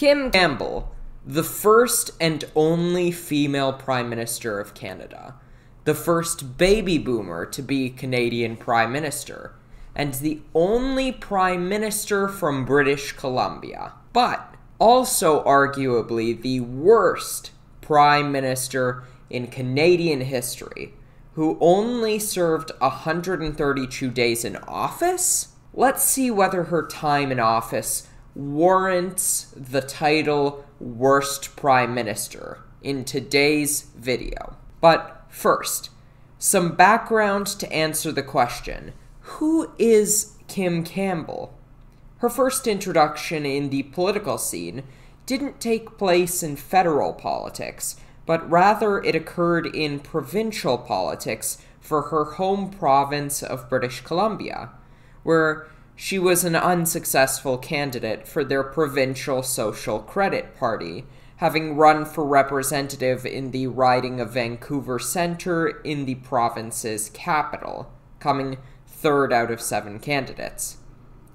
Kim Campbell, the first and only female Prime Minister of Canada, the first baby boomer to be Canadian Prime Minister, and the only Prime Minister from British Columbia, but also arguably the worst Prime Minister in Canadian history, who only served 132 days in office? Let's see whether her time in office warrants the title Worst Prime Minister in today's video. But first, some background to answer the question Who is Kim Campbell? Her first introduction in the political scene didn't take place in federal politics, but rather it occurred in provincial politics for her home province of British Columbia, where she was an unsuccessful candidate for their provincial Social Credit Party, having run for representative in the riding of Vancouver Centre in the province's capital, coming third out of seven candidates.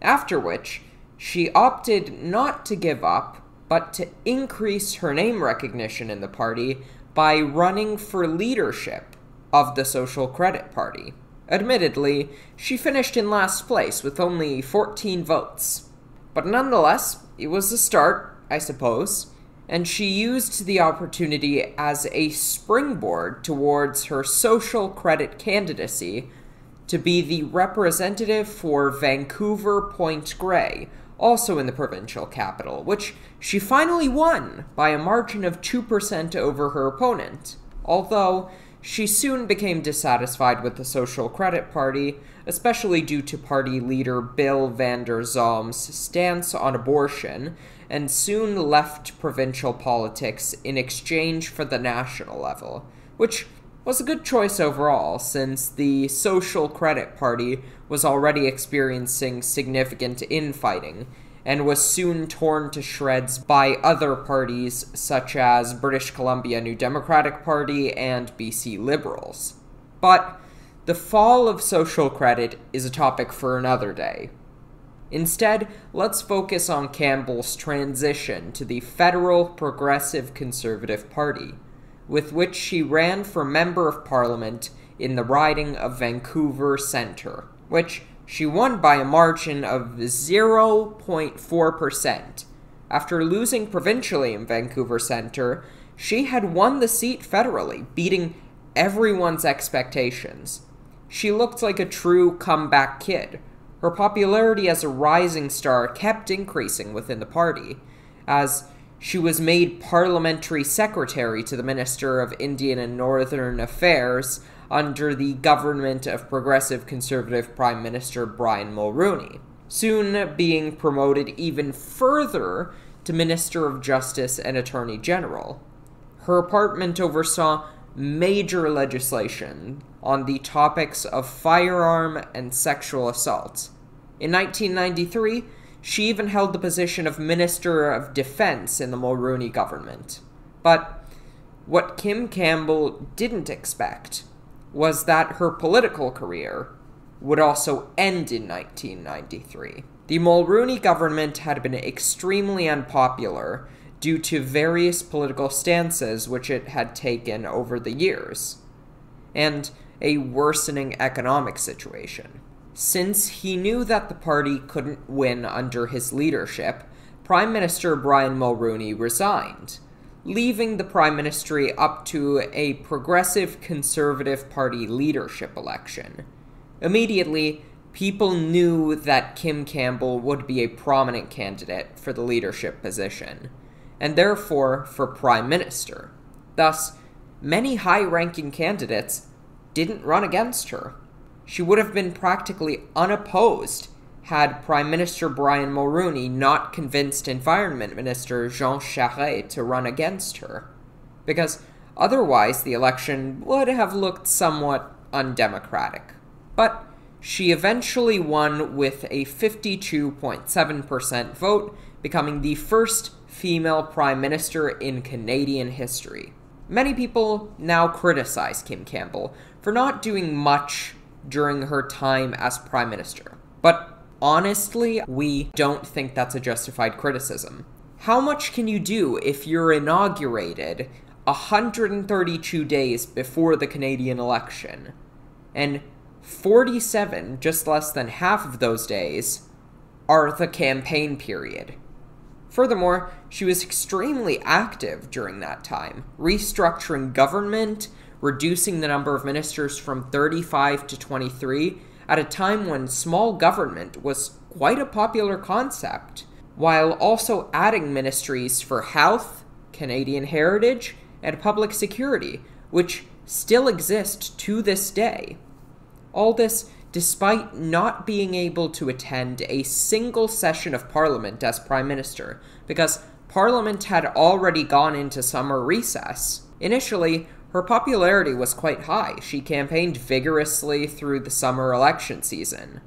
After which, she opted not to give up, but to increase her name recognition in the party by running for leadership of the Social Credit Party. Admittedly, she finished in last place with only 14 votes. But nonetheless, it was a start, I suppose, and she used the opportunity as a springboard towards her social credit candidacy to be the representative for Vancouver Point Grey, also in the provincial capital, which she finally won by a margin of 2% over her opponent. Although, she soon became dissatisfied with the Social Credit Party, especially due to party leader Bill Vander Zalm's stance on abortion, and soon left provincial politics in exchange for the national level, which was a good choice overall, since the Social Credit Party was already experiencing significant infighting, and was soon torn to shreds by other parties such as British Columbia New Democratic Party and BC Liberals. But the fall of social credit is a topic for another day. Instead, let's focus on Campbell's transition to the Federal Progressive Conservative Party, with which she ran for Member of Parliament in the riding of Vancouver Centre, which she won by a margin of 0.4%. After losing provincially in Vancouver Centre, she had won the seat federally, beating everyone's expectations. She looked like a true comeback kid. Her popularity as a rising star kept increasing within the party, as she was made parliamentary secretary to the Minister of Indian and Northern Affairs under the government of Progressive Conservative Prime Minister Brian Mulroney, soon being promoted even further to Minister of Justice and Attorney General. Her apartment oversaw major legislation on the topics of firearm and sexual assault. In 1993, she even held the position of Minister of Defense in the Mulroney government. But what Kim Campbell didn't expect was that her political career would also end in 1993. The Mulroney government had been extremely unpopular due to various political stances which it had taken over the years, and a worsening economic situation. Since he knew that the party couldn't win under his leadership, Prime Minister Brian Mulroney resigned, leaving the prime ministry up to a progressive conservative party leadership election. Immediately, people knew that Kim Campbell would be a prominent candidate for the leadership position, and therefore for prime minister. Thus, many high ranking candidates didn't run against her. She would have been practically unopposed had Prime Minister Brian Mulroney not convinced Environment Minister Jean Charest to run against her, because otherwise the election would have looked somewhat undemocratic. But she eventually won with a 52.7% vote, becoming the first female Prime Minister in Canadian history. Many people now criticize Kim Campbell for not doing much during her time as Prime Minister. But Honestly, we don't think that's a justified criticism. how much can you do if you're inaugurated 132 days before the Canadian election? And 47, just less than half of those days, are the campaign period. Furthermore, she was extremely active during that time, restructuring government, reducing the number of ministers from 35 to 23, at a time when small government was quite a popular concept, while also adding ministries for health, Canadian heritage, and public security, which still exist to this day. All this despite not being able to attend a single session of Parliament as Prime Minister, because Parliament had already gone into summer recess. Initially, her popularity was quite high. She campaigned vigorously through the summer election season,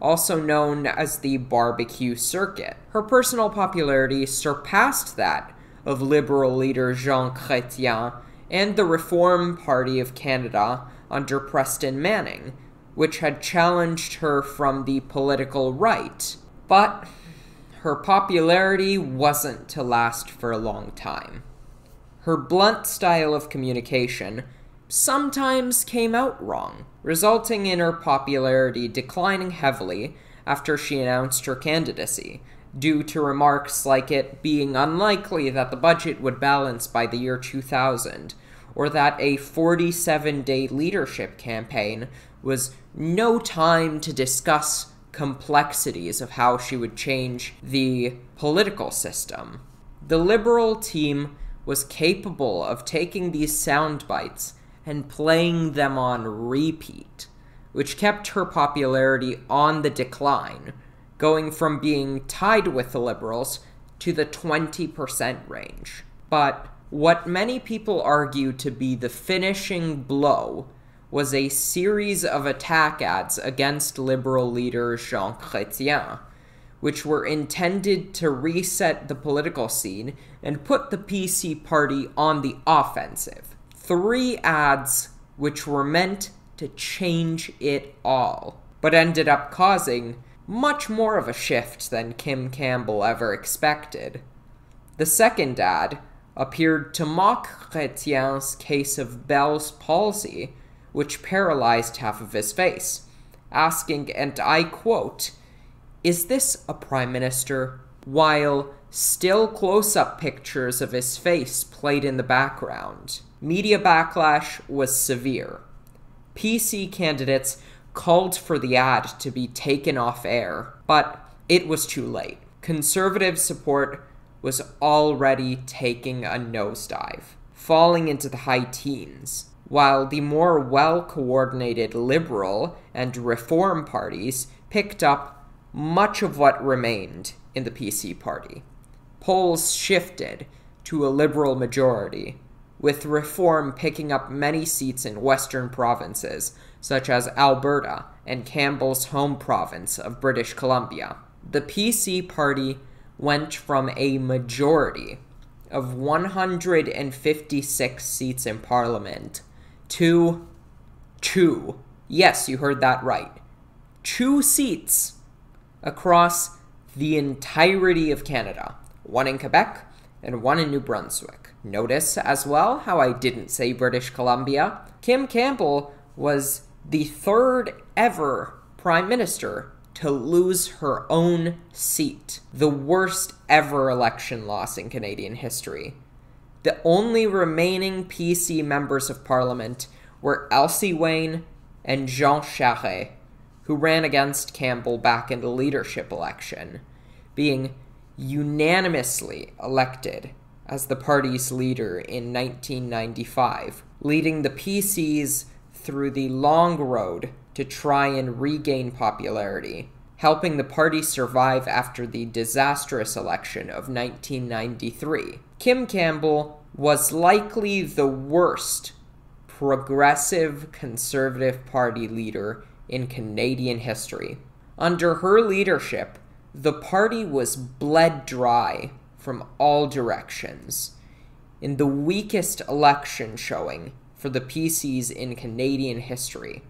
also known as the barbecue circuit. Her personal popularity surpassed that of Liberal leader Jean Chrétien and the Reform Party of Canada under Preston Manning, which had challenged her from the political right. But her popularity wasn't to last for a long time. Her blunt style of communication sometimes came out wrong, resulting in her popularity declining heavily after she announced her candidacy, due to remarks like it being unlikely that the budget would balance by the year 2000, or that a 47 day leadership campaign was no time to discuss complexities of how she would change the political system. The Liberal team was capable of taking these sound bites and playing them on repeat, which kept her popularity on the decline, going from being tied with the Liberals to the 20% range. But what many people argue to be the finishing blow was a series of attack ads against Liberal leader Jean Chrétien, which were intended to reset the political scene and put the PC party on the offensive. Three ads which were meant to change it all, but ended up causing much more of a shift than Kim Campbell ever expected. The second ad appeared to mock Chrétien's case of Bell's palsy which paralyzed half of his face, asking, and I quote, Is this a prime minister? While still close up pictures of his face played in the background. Media backlash was severe. PC candidates called for the ad to be taken off air, but it was too late. Conservative support was already taking a nosedive, falling into the high teens while the more well coordinated Liberal and Reform parties picked up much of what remained in the PC party. Polls shifted to a Liberal majority, with Reform picking up many seats in Western provinces, such as Alberta and Campbell's home province of British Columbia. The PC party went from a majority of 156 seats in Parliament to two. Yes, you heard that right. Two seats across the entirety of Canada. One in Quebec and one in New Brunswick. Notice as well how I didn't say British Columbia. Kim Campbell was the third ever Prime Minister to lose her own seat. The worst ever election loss in Canadian history. The only remaining PC members of parliament were Elsie Wayne and Jean Charest, who ran against Campbell back in the leadership election, being unanimously elected as the party's leader in 1995, leading the PCs through the long road to try and regain popularity, helping the party survive after the disastrous election of 1993. Kim Campbell was likely the worst progressive conservative party leader in Canadian history. Under her leadership, the party was bled dry from all directions. In the weakest election showing for the PCs in Canadian history.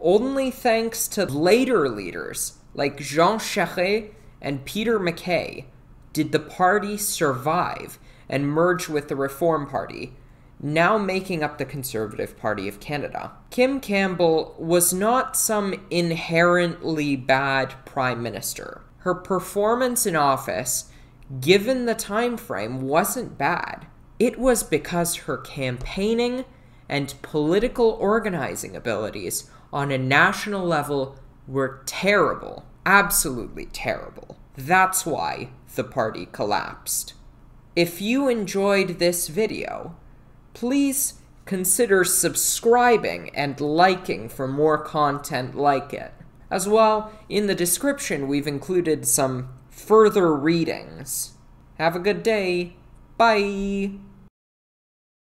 Only thanks to later leaders like Jean Charest and Peter MacKay did the party survive and merge with the Reform Party, now making up the Conservative Party of Canada. Kim Campbell was not some inherently bad prime minister. Her performance in office, given the time frame, wasn't bad. It was because her campaigning and political organizing abilities on a national level were terrible. Absolutely terrible. That's why the party collapsed. If you enjoyed this video, please consider subscribing and liking for more content like it. As well, in the description, we've included some further readings. Have a good day. Bye.